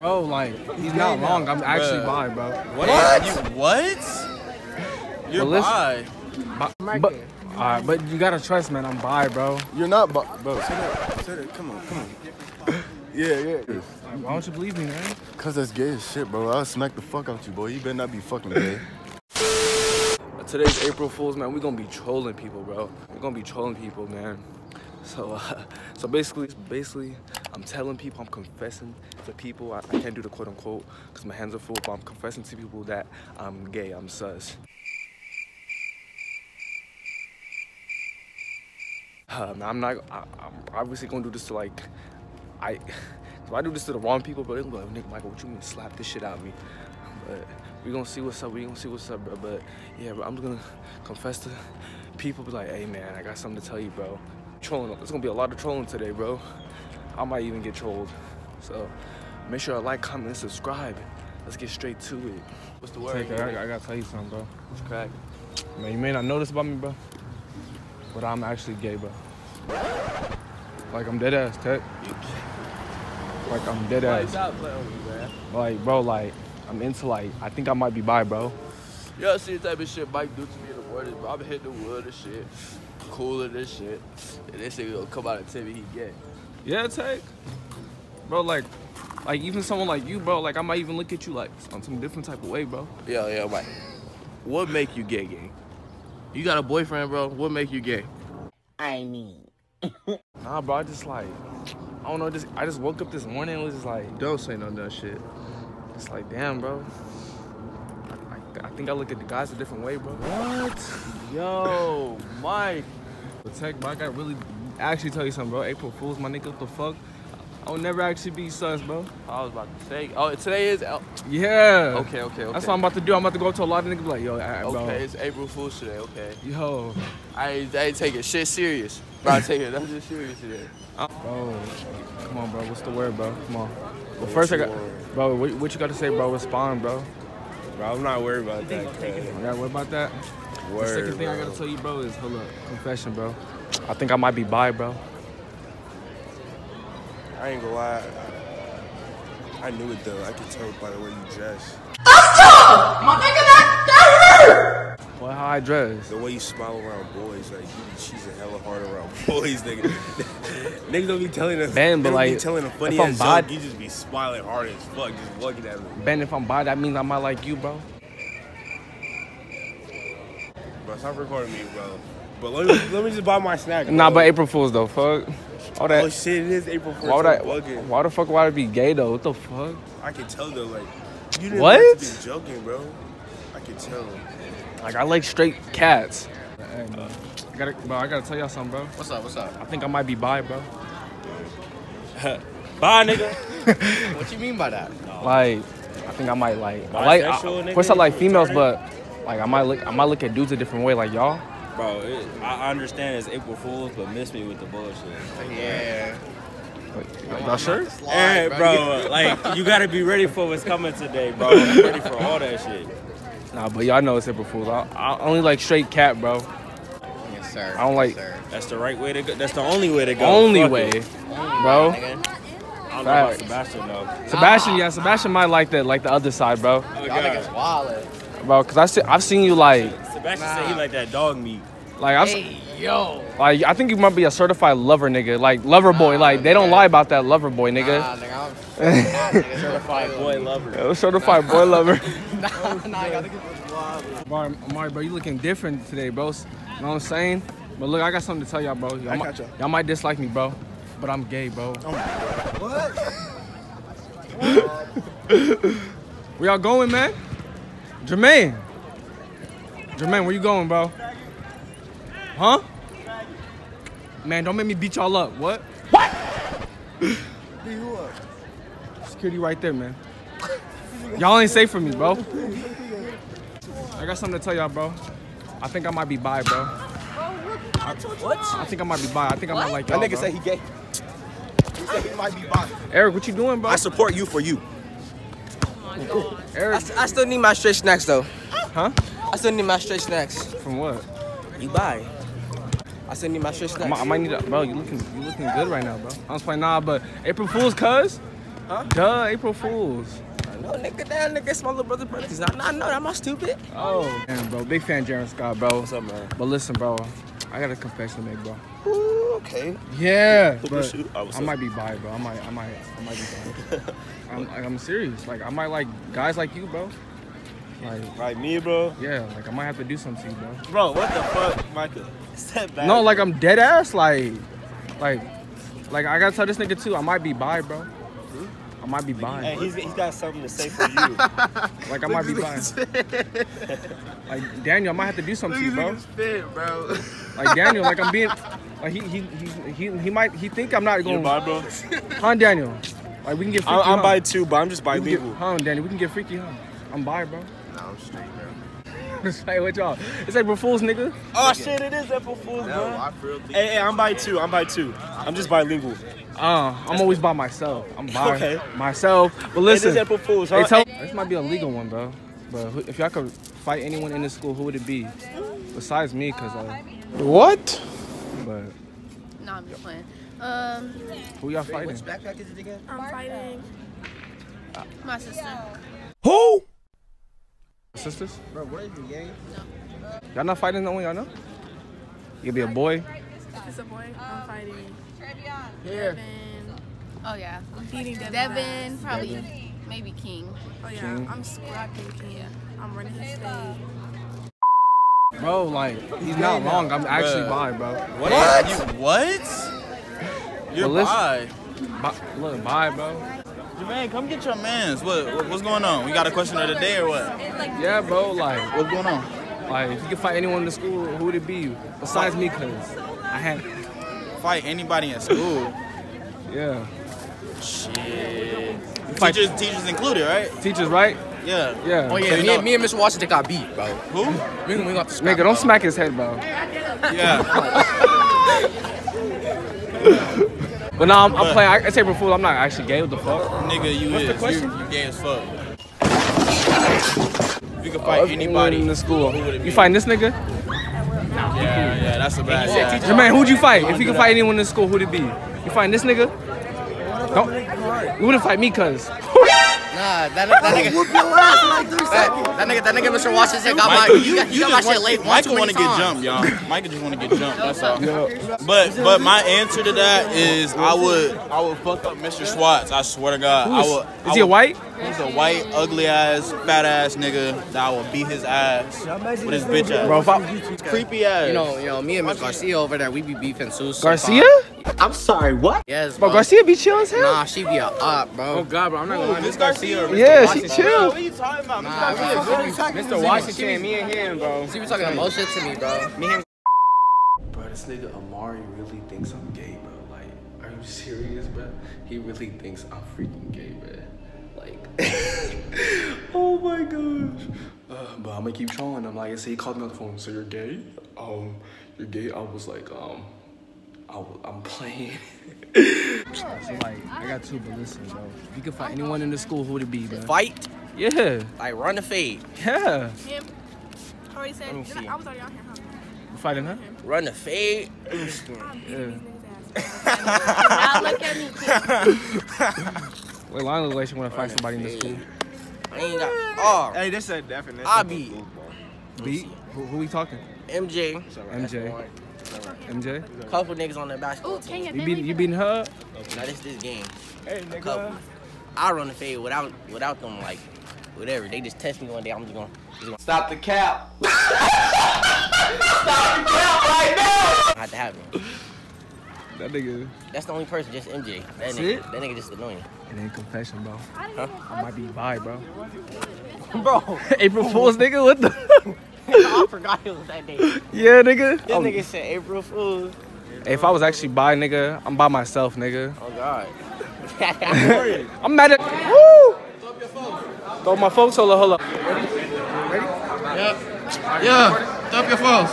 Bro, like, he's not wrong. I'm actually Bruh. bi, bro. What? You, what? You're Well, listen- bi. But, but, alright, but you gotta trust, man. I'm bi, bro. You're not, bu- bro. Say that. Say that. Come on, come on. yeah, yeah. Why don't you believe me, man? Cause that's gay as shit, bro. I'll smack the fuck out you, boy. You better not be fucking gay. Today's April Fool's, man. We're gonna be trolling people, bro. We're gonna be trolling people, man. So, uh, so basically, basically, I'm telling people, I'm confessing to people. I, I can't do the quote unquote because my hands are full, but I'm confessing to people that I'm gay. I'm sus. Man, I'm not. I, I'm obviously gonna do this to like, I. If I do this to the wrong people, but they're gonna be like, Nick Michael, what you mean slap this shit out of me? But we gonna see what's up. We gonna see what's up, bro. But yeah, I'm just gonna confess to people. Be like, hey man, I got something to tell you, bro. Trolling. There's gonna be a lot of trolling today, bro. I might even get trolled. So make sure to like, comment, and subscribe. Let's get straight to it. What's the word? Take it. I, I gotta tell you something, bro. What's crack? Man, you may not know this about me, bro, but I'm actually gay, bro. Like I'm dead ass, Tech. Like I'm dead Why ass. stop playing with me, man? Like, bro, like I'm into like I think I might be bi, bro. Y'all see the type of shit Mike do to me in the morning, bro? I'm hitting the wood and shit. Cooler this shit. And this nigga gonna come out and tell me he gay. Yeah, Tech. Bro, like, like even someone like you, bro. Like I might even look at you like on some different type of way, bro. Yeah, yeah, Mike. What make you gay, gay? You got a boyfriend, bro? What make you gay? I mean. Nah, bro. I just like I don't know. Just I just woke up this morning and was just like, Don't say no dumb shit. it's like, damn, bro. I, I, I think I look at the guys a different way, bro. What? Yo, Mike. But Tech, bro, I got really actually tell you something, bro. April Fools, my nigga, what the fuck? I'll never actually be sus, bro. I was about to say. Oh, today is. El- Yeah. Okay, okay, okay. That's what I'm about to do. I'm about to go up to a lot of niggas like, yo, alright, bro. Okay, it's April Fool's today. Okay. Yo. I ain't, I ain't taking shit serious. Bro, I take it. I'm just serious today. Bro, come on, bro. What's the word, bro? Come on. Well, first I got, bro. What, what you got to say, bro? Respond, bro. Bro, I'm not worried about that. cuz. I got what about that? The second thing I gotta tell you, bro, is hold up, confession, bro. I think I might be bi, bro. I ain't gonna lie. I knew it though. I could tell by the way you dress. My nigga, that, that hurt! Well, how I dress? The way you smile around boys, like you be cheesing hella hard around boys, nigga. Niggas don't be telling us. Ben, but they don't be like, telling a funny if I'm ass bi- joke. You just be smiling hard as fuck, just looking at me. Ben, if I'm bi, that means I might like you, bro. Stop recording me, bro. But let me let me just buy my snack. Nah, bro. but April Fools though, fuck. All that. Oh shit, it is April Fools. why would I? Bugging. Why the fuck would I be gay though? What the fuck? I can tell though, like you didn't What? have to be joking, bro. I can tell. Like I like straight cats. Hey, bro. I gotta, bro. I gotta tell y'all something, bro. What's up? What's up? I think I might be bi, bro. Bye, nigga. What you mean by that? Like, I think I might like. I like. I, Bisexual, of course, I like females, Retarded? but like I might look. I might look at dudes a different way, like y'all. Bro, it, I understand it's April Fool's, but miss me with the bullshit. Yeah. Like, y'all sure? Hey, eh, bro, like you gotta be ready for what's coming today, bro. I'm ready for all that shit. Nah, but y'all know it's April Fools. I, I only like straight cat, bro. Yes, sir. I don't like- Yes, sir. That's the right way to go. That's the only way to go. Only Fuck way, it. bro. Nigga. I don't know about Sebastian though. Sebastian, yeah, Sebastian might like that, like the other side, bro. Oh, Y'all niggas wild. Bro, cause I see, I've seen you like, Sebastian said he like that dog meat. like I've, Hey, yo. like I think you might be a certified lover, nigga. Like lover boy, like they don't lie about that lover boy, nigga. Nah, nigga, I'm certified, Certified boy lover. Yo, certified boy lover. Nah, nah, y'all niggas was wild. Bro, Amari, bro, you looking different today, bro. You know what I'm saying? But look, I got something to tell y'all, bro. Y'all, might, y'all might dislike me, bro, but I'm gay, bro. Where y'all going, man? Jermaine. Jermaine, where you going, bro? Huh? Man, don't make me beat y'all up. What? What? Security right there, man. Y'all ain't safe for me, bro. I got something to tell y'all, bro. I think I might be bi, bro. What? I think I might be bi. I think I might like y'all, That nigga bro. say he gay. He said he might be bi. Eric, what you doing, bro? I support you for you. Eric, I still need my stretch snacks though. huh? I still need my stretch snacks. From what? You buy. I still need my straight I snacks. might, I might need a, bro. You looking, you looking good right now, bro. I'm just playing, nah, but April Fools, cuz. Huh? Duh, April Fools. No, nigga, that nigga, my little brother, brother. He's not, not, no, am I stupid? Oh, man, bro. Big fan, Jaron Scott, bro. What's up, man? But listen, bro. I got a confession to make, bro. Ooh, okay. Yeah, but I might be bi, bro. I might, I might, I might be bi. I'm, I'm serious. Like, I might like guys like you, bro. Like, Like me, bro. yeah, like I might have to do something to you, bro. Bro, what the fuck, Micah? Step back. No, like I'm dead ass. Like, like, like I gotta tell this nigga too. I might be bi, bro. I might be bi. Hey, he's, he's got something to say for you. Like I might be bi. Like Daniel, I might have to do something to you, bro. Fit, bro. Like Daniel, like I'm being, like he he he he, he might he think I'm not you going. bi, bro? Huh, Daniel? Like we can get freaky. I'm, I'm huh? bi too, but I'm just We can get, bilingual. huh, Daniel? We can get freaky, huh? I'm bi, bro. Nah, I'm straight, bro. It's like what y'all? It's like we're fools, nigga. Oh shit, it is April Fool's, No, bro. I feel think Hey, hey, I'm by two. I'm by too. I'm just bilingual. Uh, I'm always by myself. I'm by Okay. myself. But listen, is April Fool's, huh? tell this might be a legal one, bro. But who, if y'all could fight anyone in this school, who would it be? Besides me, cause uh, What? but No, I'm just playing. Um, who y'all fighting? Which backpack is it again? I'm fighting my sister. Who? Sisters? Bro, what what is it, gang? Y'all not fighting no one y'all know? You be a boy. If It's a boy. I'm fighting Here. Devin. Oh yeah, Beating Devin. Devin, ass. probably maybe King. Oh yeah, King. I'm scrapping King. I'm running his stage. Bro, like he's not wrong. I'm actually bi, bro. What? You what? You're Well, bi. Bi, look, bi, bro. Man, come get your mans. What, what? What's going on? We got a question of the day or what? Yeah, bro. Like, What's going on? like if you could fight anyone in the school, who would it be? Besides me, cause I had, Fight anybody in school? yeah. Shit. Fight- Teachers, teachers included, right? Teachers, right? Yeah. Yeah. Oh yeah, So me, know- and, me and Mr. Washington got beat, bro. Who? We, we got to scrap, Nigga, don't bro. smack his head, bro. Yeah. But now I'm, I'm playing. I, I say for fool. I'm not actually gay. What the fuck? Nigga, you What's the is. question? You, you gay as fuck. If you could Oh, fight if anybody in the school. who would it You be? fighting this nigga? Yeah, yeah, that's a bad shit. Jermaine, who'd you fight? If you could fight anyone in the school, who'd it be? You fighting this nigga? Don't. You wouldn't fight me, cuz. Nah, that, that nigga. that, that nigga, that nigga, Mr. Washington got my, you, got, you got my shit late one Michael want to get jumped, y'all. Michael just want to get jumped. That's all. But but my answer to that is I would I would fuck up Mr. Swats. I swear to God. I would. Is he a white? He's a white, ugly ass, fat ass nigga that I would beat his ass with his bitch ass. Bro, if I, creepy ass. You know, you know, me and Miss Garcia over there, we be beefing too. Garcia? Sometimes. Yes, bro. Bro, Garcia be chill as hell. Nah, she be a up, bro. Oh, God, bro, I'm not gonna lie. Miss Garcia. or Mr. Yeah, she chill. What are you talking about? Nah, Garcia. bro. Mr. Washington, me and him, bro. She be talking the most shit to me, bro. Me and him. Bro, this nigga Amari really thinks I'm gay, bro. Like, are you serious, bro? He really thinks I'm freaking gay, bro. Like, oh my gosh. Uh, but I'm gonna keep trying. I'm like, I say he called me on the phone. So you're gay? Um, you're gay? I was like, um, I w- I'm playing. so like, I got two, but listen, bro. If you could fight anyone in the school, who would it be, bro? Fight, Yeah, like run the fade, yeah. Him. Oh, I already said. Let me see. I was already out here, huh? You fighting her? run the fade. I'm beating these niggas' ass. Now look at me. King. Wait, Lana looks like she wanna fight somebody in the school. I ain't got. Oh, Hey, this a definition. I of be goofball. Beat? Who, who we talking? MJ. MJ. MJ? Couple niggas on the basketball Ooh, team. You beating you beating her? up? Now this this game. Hey, Couple. I run the fade without without them like whatever. They just test me one day. I'm just gonna. Just gonna Stop the cap. I had to have him. That nigga. That's the only person, just MJ. That That's nigga, it? that nigga just annoying. It ain't confession, bro. Huh? I might be bi, bro. Bro, April Fool's nigga, what the? I forgot it was that day. Yeah, nigga. Oh, nigga said April Fool's. If I was actually bi, nigga, I'm by myself, nigga. Oh God. I'm mad at. Woo! Throw my folks. Hold up, hold up. Yeah, throw up your phones.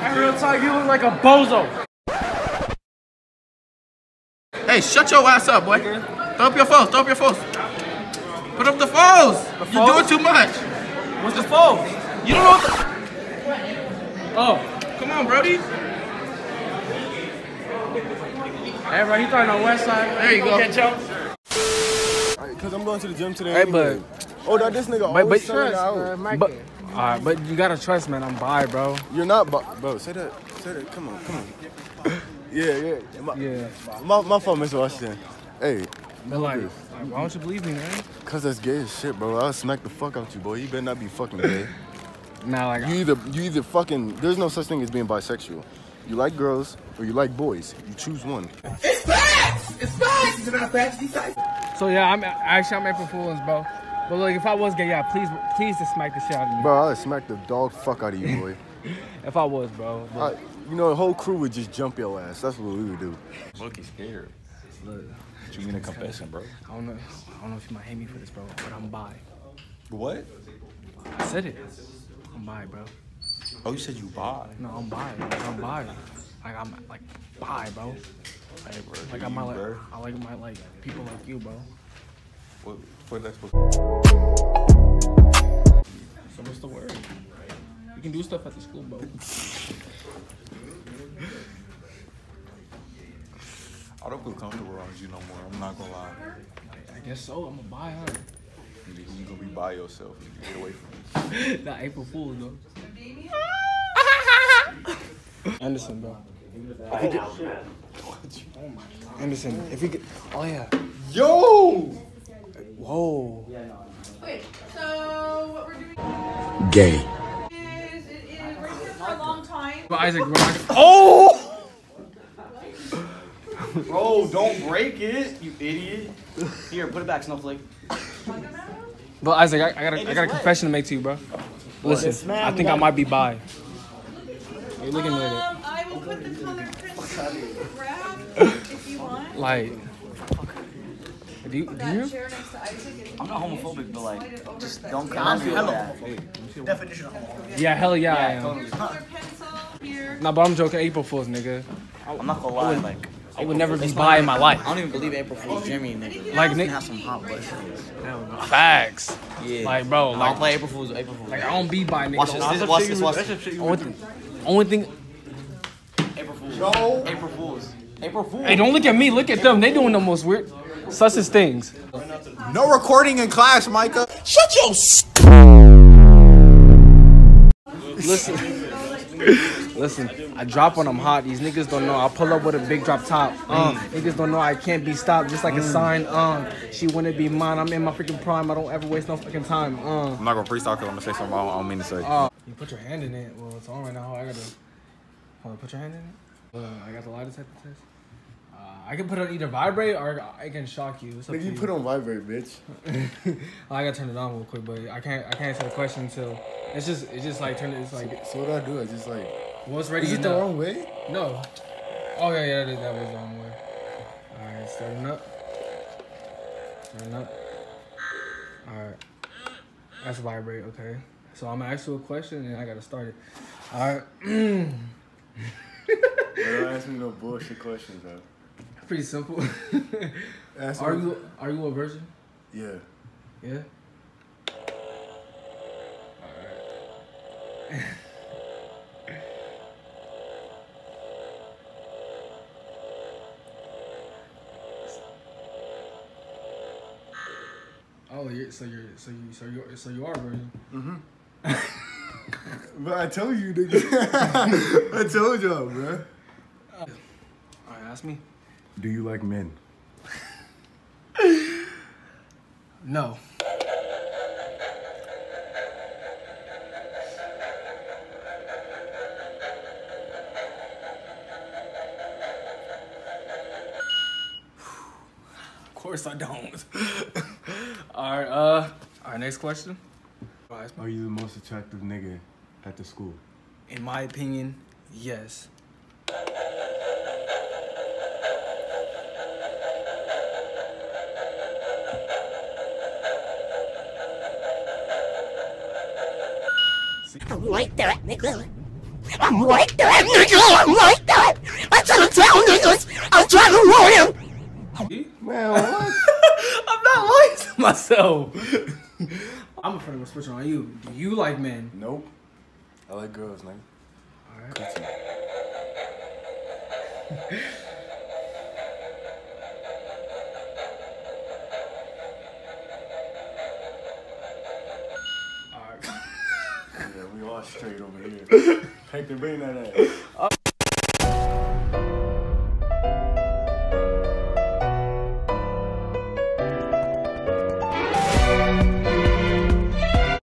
Hey, real talk, you look like a bozo. Hey, shut your ass up, boy. Throw up your phones. Throw up your phones. Put up the phones. You're doing too much. What's the phone? You don't know what the. Oh. Come on, Brody. Hey, bro, he throwing on west side. There you go. Catch up. Cause I'm going to the gym today. Hey, anyway. oh, that this nigga But, always but, selling out. but, alright, but you gotta trust, man. I'm bi, bro. You're not, bu- bro. Say that. Say that. Come on, come on. Yeah, yeah. My, Yeah. my, my fault, Mr. Washington. Hey, But like, like, why don't you believe me, man? cause that's gay as shit, bro. I'll smack the fuck out you, boy. You better not be fucking gay. Now, like, You either you either fucking there's no such thing as being bisexual. You like girls or you like boys. You choose one. It's facts. It's facts. It's not facts. These facts. So yeah, I'm actually I'm April Fools, bro. But look, if I was gay, yeah, please, please just smack the shit out of me. Bro, I'd smack the dog fuck out of you, boy. If I was, bro. But, I, you know, the whole crew would just jump your ass. That's what we would do. Look, he's scared. look, What you mean a confession, bro? I don't know. I don't know if you might hate me for this, bro. But I'm bi. What? I said it. I'm bi, bro. Oh, you said you bi. No, I'm bi. Like, I'm bi. Like I'm like bi, bro. Hey, bro. Like you, I might like bro. I like my like people like you, bro. What, what that's supposed So what's the word? You can do stuff at the school, bro. I don't feel comfortable around you no more. I'm not gonna lie. I guess so. I'm a bi, huh? You, you gonna be by yourself. You get away from me. Not April Fool's though. Anderson, bro. If he get, oh my God. Anderson, if he get, oh yeah. Yo! Whoa. Okay, so what we're doing Gay. is it is we're here for a long time. But Isaac, we're. Oh! Bro, don't break it, you idiot. Here, put it back, Snowflake. But Isaac, I, I got a, I got a confession to make to you, bro. Listen, I think I might be bi. You looking at Um, I will put the color print graph if you want. Like, do you, do you? chair next to Isaac is I'm not homophobic, but like, just don't come at me with that. Definition of homo. Yeah, hell yeah, I am. Color pencil here. Nah, but I'm joking. April Fools, nigga. I'm not gonna lie, like. I would never be bi in my life. I don't even believe April Fool's Jimmy, nigga. Like, You Nick- have some hot butt. Facts. Yeah. Like, bro, I like, don't play April Fool's. April Fool's. like I don't be bi, nigga. Watch this. this watch this. Watch this. Only thing, only thing. April Fool's. April Fool's. April Fool's. Hey, don't look at me. Look at them. They doing the most weird, sussest things. No recording in class, Micah. Shut your. Listen, listen. I drop when I'm hot. These niggas don't know. I pull up with a big drop top. Um, niggas don't know I can't be stopped. Just like a sign. Um, she wanna be mine. I'm in my freaking prime. I don't ever waste no fucking time. Um. I'm not gonna freestyle because I'm gonna say something I don't, I don't mean to say. Uh, you put your hand in it. Well, it's on right now. I gotta. Hold on, put your hand in it. Uh, I got the lightest type of test. Uh, I can put it on either vibrate or I can shock you. It's Nigga, you you. put on vibrate, bitch. I gotta turn it on real quick, but I can't. I can't answer the question until it's just. It's just like turn. It's like. So what do I do? I just like. Well, it's ready. Is it the wrong way? No. Oh yeah, yeah, that was the wrong way. All right, starting up. Starting up. All right. That's vibrate. Okay. So I'm gonna ask you a question and I gotta start it. All right. Don't ask me no bullshit questions, bro. Pretty simple. Ask are me- you are you a virgin? Yeah. Yeah. Oh, you're, so you're so you so you so you are virgin. Mm-hmm. But I told you, nigga. I told y'all, bro. All right, ask me. Do you like men? No. Of course I don't. all right, uh, all right, next question. Are you the most attractive nigga at the school? In my opinion, yes. I'm like that, nigga. I'm like that, nigga. I'm like that. I'm trying to tell niggas. I'm trying to ruin him. Man, what? my to myself. I'm afraid I'm switching on you. Do you like men? Nope. I like girls, man. Alright. Alright. yeah, we all straight over here. Hector, bring that ass.